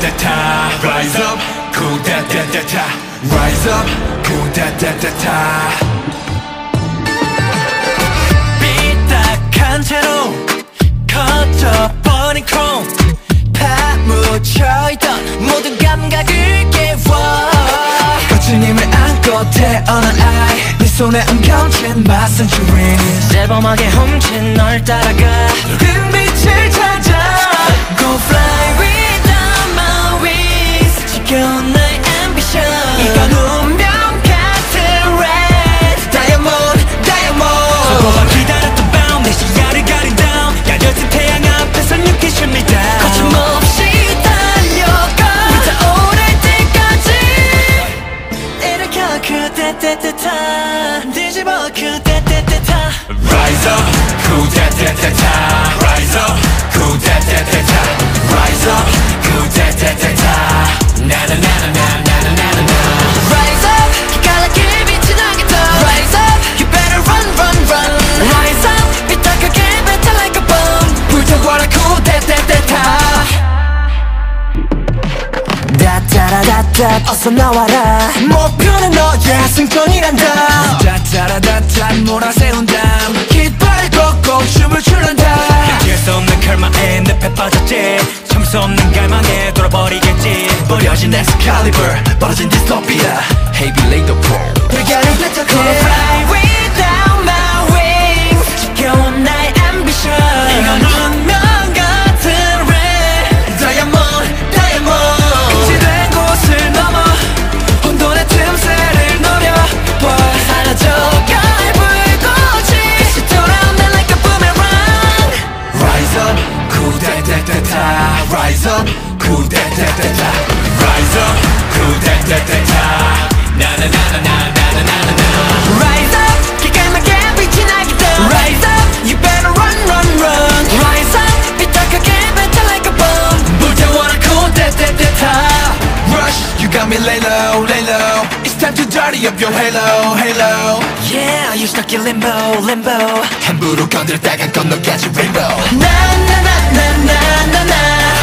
쿠데데데타 Rise up 쿠데데데타 삐딱한 채로 커져버린 chrome. 파묻혀있던 모든 감각을 깨워. 거친 힘을 안고 태어난 아이. 네 손에 엉켜진 맞선 주인. 대범하게 훔친 널 따라가 뒤집어 그대 때때타 Rise up 그대 때때타 다따라다따 어서 나와라. 목표는 너의 승천이란다. 다따라다따 몰아세운 담 깃발을 걷고 춤을 추는다. 피할 수 없는 칼마에 늪에 빠졌지. 참을 수 없는 갈망에 돌아버리겠지. 버려진 엑스칼리버 벌어진 디스토피아. Heavy rain drop got me lay low, oh, lay low It's time to dirty up your halo, halo. Yeah, you stuck in limbo, limbo. 함부로 건들다간 건너까지 rainbow. Na.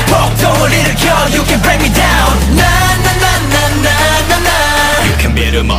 폭동을 일으켜 You can break me down. Na na na na na na na. You can beat em up